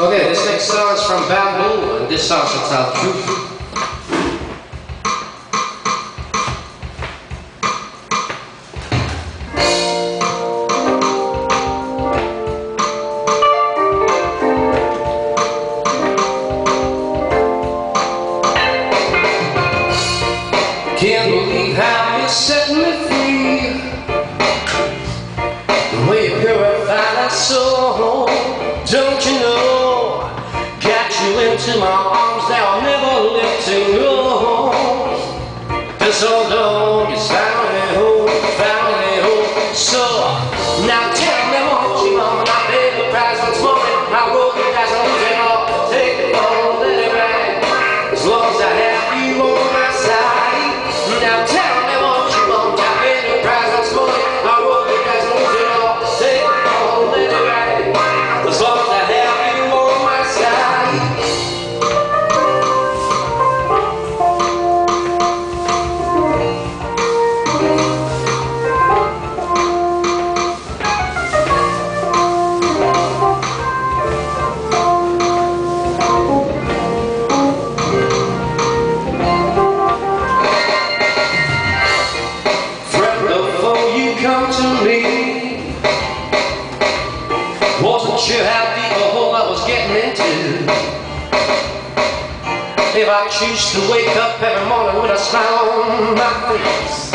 Okay, this next song is from Bamboo, and this song's entitled Truth. Can't believe how you set me free This old dog is come to me. Wasn't sure how deep a hole I was getting into. If I choose to wake up every morning with a smile on my face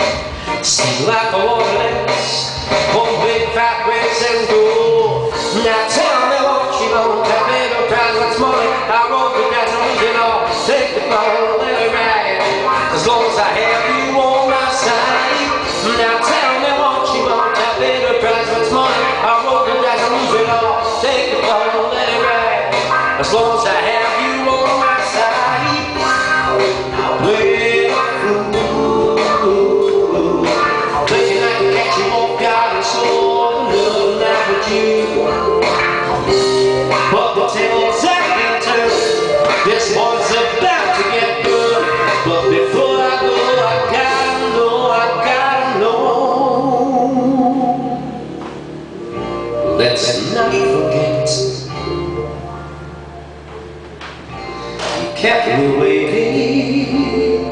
See life for what it is One big fat race and go Now tell As long as I have you on my side Well, Thinking I can catch you off guard and so little night with you. But the tables have been turned. This one's about to get good. But before I go, I gotta know, I gotta know. Let's not forget. Kept me waiting.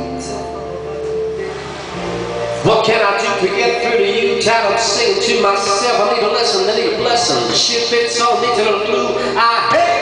What can I do to get through to you? Tired of singing to myself. I need a lesson, I need a blessing. The shit fits on me to the blue. I hate